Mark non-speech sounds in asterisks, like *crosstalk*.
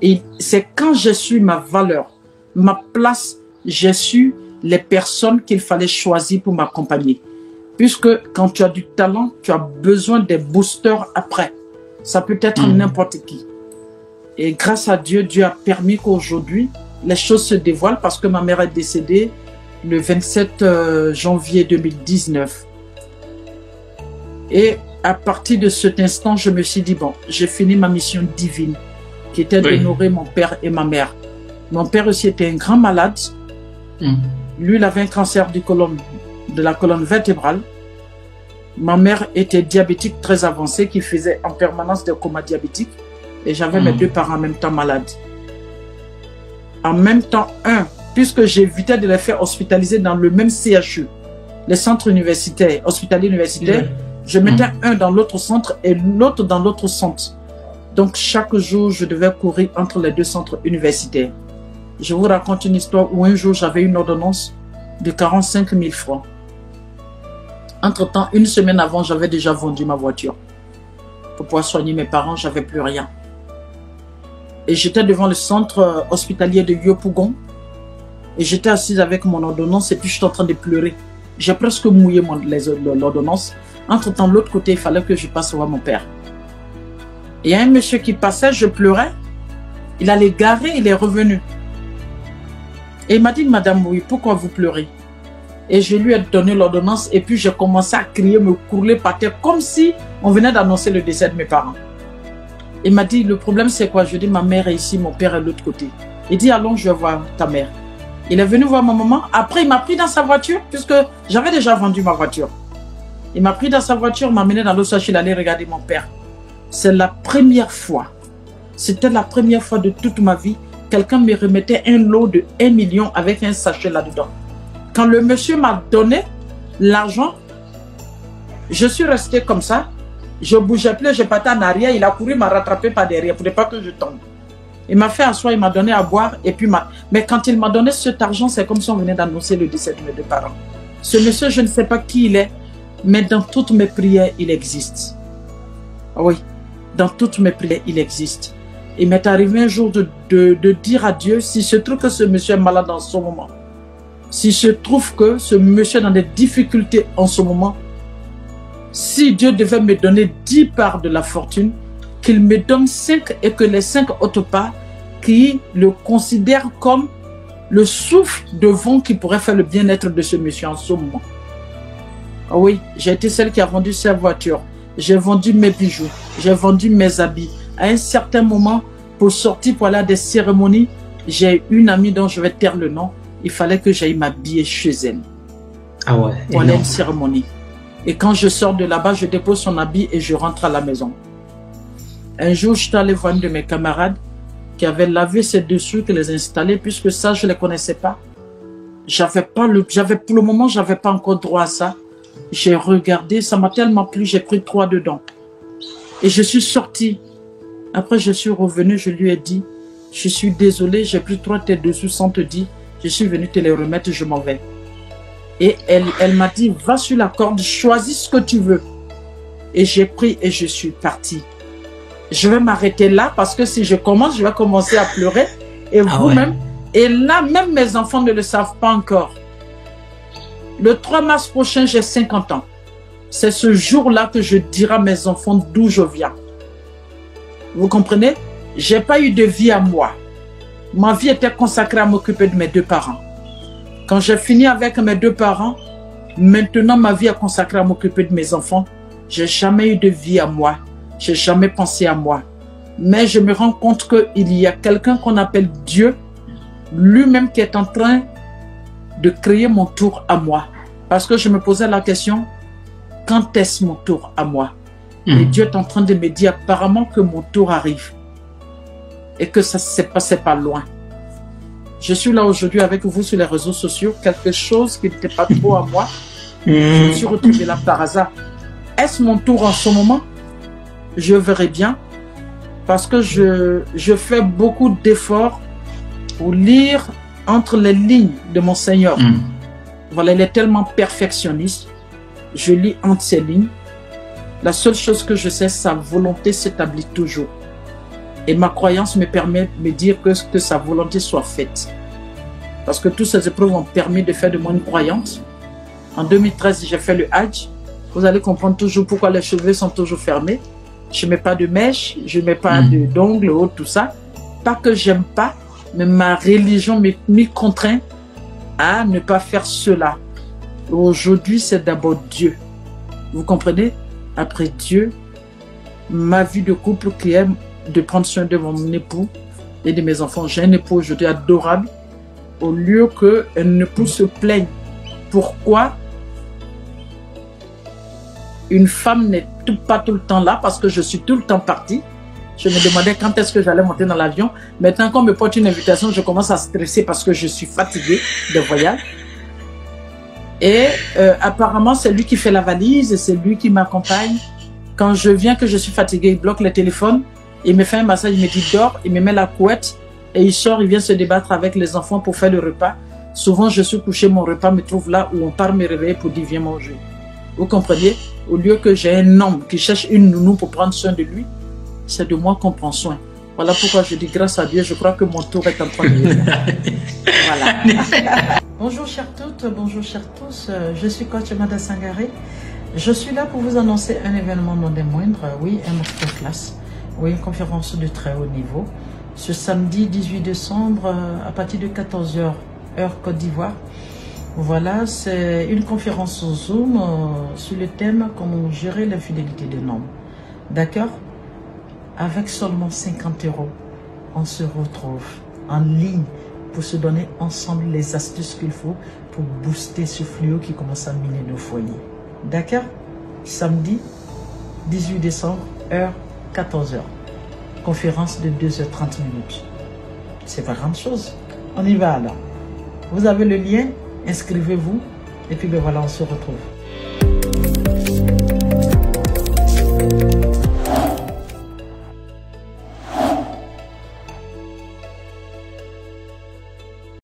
Et c'est quand j'ai su ma valeur, ma place, j'ai su les personnes qu'il fallait choisir pour m'accompagner. Puisque quand tu as du talent, tu as besoin des boosters après. Ça peut être Mhm. n'importe qui. Et grâce à Dieu, Dieu a permis qu'aujourd'hui, les choses se dévoilent parce que ma mère est décédée le 27 euh, janvier 2019. Et à partir de cet instant, je me suis dit, bon, j'ai fini ma mission divine, qui était Oui. d'honorer mon père et ma mère. Mon père aussi était un grand malade. Mm. Lui, il avait un cancer du de la colonne vertébrale. Ma mère était diabétique très avancée, qui faisait en permanence des comas diabétiques. Et j'avais mes Mhm. deux parents en même temps malades. En même temps, un, puisque j'évitais de les faire hospitaliser dans le même CHU, les centres universitaires, hospitaliers universitaires, je mettais un dans l'autre centre et l'autre dans l'autre centre. Donc chaque jour, je devais courir entre les deux centres universitaires. Je vous raconte une histoire où un jour, j'avais une ordonnance de 45 000 francs. Entre-temps, une semaine avant, j'avais déjà vendu ma voiture. Pour pouvoir soigner mes parents, j'avais plus rien. Et j'étais devant le centre euh, hospitalier de Yopougon. Et j'étais assise avec mon ordonnance et puis j'étais en train de pleurer. J'ai presque mouillé l'ordonnance. Entre-temps, l'autre côté, il fallait que je passe voir mon père. Il y a un monsieur qui passait, je pleurais. Il allait garer, il est revenu. Et il m'a dit, Madame, oui, pourquoi vous pleurez? Et je lui ai donné l'ordonnance et puis j'ai commencé à crier, me couler par terre, comme si on venait d'annoncer le décès de mes parents. Il m'a dit, le problème c'est quoi? Je dit, ma mère est ici, mon père est de l'autre côté. Il dit, allons, je vais voir ta mère. Il est venu voir ma maman. Après, il m'a pris dans sa voiture, puisque j'avais déjà vendu ma voiture. Il m'a pris dans sa voiture, m'a amené dans l'Osage, il allait regarder mon père. C'est la première fois, c'était la première fois de toute ma vie, quelqu'un me remettait un lot de 1 million avec un sachet là-dedans. Quand le monsieur m'a donné l'argent, je suis resté comme ça. Je bougeais plus, je partais en arrière. Il a couru, m'a rattrapé par derrière pour ne pas que je tombe. Il m'a fait asseoir, il m'a donné à boire et puis m'a. Mais quand il m'a donné cet argent, c'est comme si on venait d'annoncer le décès de mes deux parents. Ce monsieur, je ne sais pas qui il est, mais dans toutes mes prières, il existe. Ah Oui, dans toutes mes prières, il existe. Il m'est arrivé un jour de, dire à Dieu, si se trouve que ce monsieur est malade en ce moment, si se trouve que ce monsieur est dans des difficultés en ce moment, si Dieu devait me donner 10 parts de la fortune, qu'il me donne 5 et que les 5 autres parts, qui le considèrent comme le souffle de vent qui pourrait faire le bien-être de ce monsieur en ce moment. Ah oui, j'ai été celle qui a vendu sa voiture. J'ai vendu mes bijoux. J'ai vendu mes habits. À un certain moment, pour sortir pour aller à des cérémonies, j'ai une amie dont je vais taire le nom. Il fallait que j'aille m'habiller chez elle Ah ouais. pour aller à une cérémonie. Et quand je sors de là-bas, je dépose son habit et je rentre à la maison. Un jour, je suis allé voir une de mes camarades qui avait lavé ses dessous, qui les installait, puisque ça, je ne les connaissais pas. J'avais pas le, j'avais, pour le moment, j'avais pas encore droit à ça. J'ai regardé, ça m'a tellement plu, j'ai pris trois dedans. Et je suis sorti. Après, je suis revenu, je lui ai dit, je suis désolé, j'ai pris trois têtes dessous sans te dire. Je suis venu te les remettre, je m'en vais. Et elle, elle m'a dit, va sur la corde, choisis ce que tu veux. Et j'ai pris et je suis parti. Je vais m'arrêter là parce que si je commence, je vais commencer à pleurer. Et Ah vous-même, et là, même mes enfants ne le savent pas encore. Le 3 mars prochain, j'ai 50 ans. C'est ce jour-là que je dirai à mes enfants d'où je viens. Vous comprenez? J'ai pas eu de vie à moi. Ma vie était consacrée à m'occuper de mes deux parents. Quand j'ai fini avec mes deux parents, maintenant ma vie est consacrée à m'occuper de mes enfants. J'ai jamais eu de vie à moi. J'ai jamais pensé à moi. Mais je me rends compte qu'il y a quelqu'un qu'on appelle Dieu, lui-même qui est en train de créer mon tour à moi. Parce que je me posais la question, quand est-ce mon tour à moi? Et Mhm. Dieu est en train de me dire apparemment que mon tour arrive. Et que ça ne s'est passé pas loin. Je suis là aujourd'hui avec vous sur les réseaux sociaux, quelque chose qui n'était pas trop à moi. *laughs* Je me Mhm. suis retrouvé là par hasard. Est-ce mon tour en ce moment? Je verrai bien. Parce que je, je fais beaucoup d'efforts pour lire entre les lignes de mon Seigneur. Mhm. Voilà, il est tellement perfectionniste. Je lis entre ces lignes. La seule chose que je sais, sa volonté s'établit toujours. Et ma croyance me permet de me dire que, que sa volonté soit faite. Parce que toutes ces épreuves ont permis de faire de moi une croyante. En 2013, j'ai fait le Hajj. Vous allez comprendre toujours pourquoi les cheveux sont toujours fermés. Je ne mets pas de mèche, je ne mets pas Mm. de d'ongles, ou tout ça. Pas que j'aime pas, mais ma religion me, contraint à ne pas faire cela. Aujourd'hui, c'est d'abord Dieu. Vous comprenez? Après Dieu, ma vie de couple qui aime de prendre soin de mon époux et de mes enfants. J'ai un époux aujourd'hui adorable. Au lieu que un époux se plaigne. Pourquoi une femme n'est pas tout le temps là? Parce que je suis tout le temps partie. Je me demandais quand est-ce que j'allais monter dans l'avion. Maintenant, quand on me porte une invitation, je commence à stresser parce que je suis fatiguée de voyage. Et euh, apparemment, c'est lui qui fait la valise et c'est lui qui m'accompagne. Quand je viens que je suis fatiguée, il bloque le téléphone, il me fait un massage, il me dit dors, il me met la couette et il sort, il vient se débattre avec les enfants pour faire le repas. Souvent, je suis couché, mon repas me trouve là où on part me réveiller pour dire viens manger. Vous comprenez? Au lieu que j'ai un homme qui cherche une nounou pour prendre soin de lui, c'est de moi qu'on prend soin. Voilà pourquoi je dis grâce à Dieu, je crois que mon tour est en train de venir. *laughs* Voilà. *laughs* bonjour chères toutes, bonjour chers tous. Euh, Je suis coach Mada Sangaré. Je suis là pour vous annoncer un événement non des moindres. Oui, un masterclass. Oui, une conférence de très haut niveau. Ce samedi 18 décembre euh, à partir de 14h, heure Côte d'Ivoire. Voilà, c'est une conférence au Zoom euh, sur le thème comment gérer l'infidélité d'un homme. D'accord? Avec seulement 50 euros, on se retrouve en ligne pour se donner ensemble les astuces qu'il faut pour booster ce fléau qui commence à miner nos foyers. D'accord? Samedi 18 décembre, heure 14h. Conférence de 2h30 minutes. C'est pas grande chose. On y va alors. Vous avez le lien, inscrivez-vous et puis ben voilà, on se retrouve.